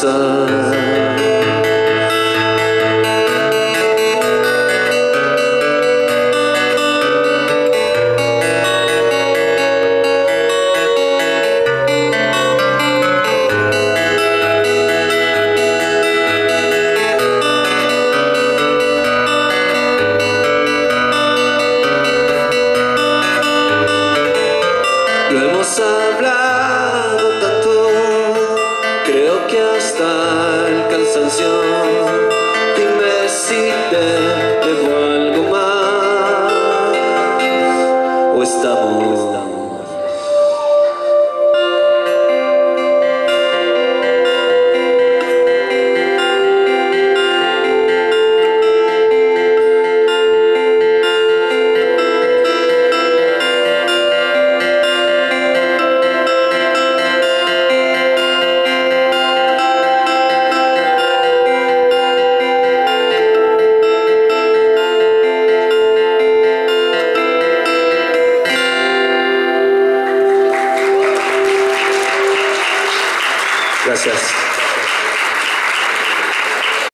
sun. Hasta el cansancio. Gracias.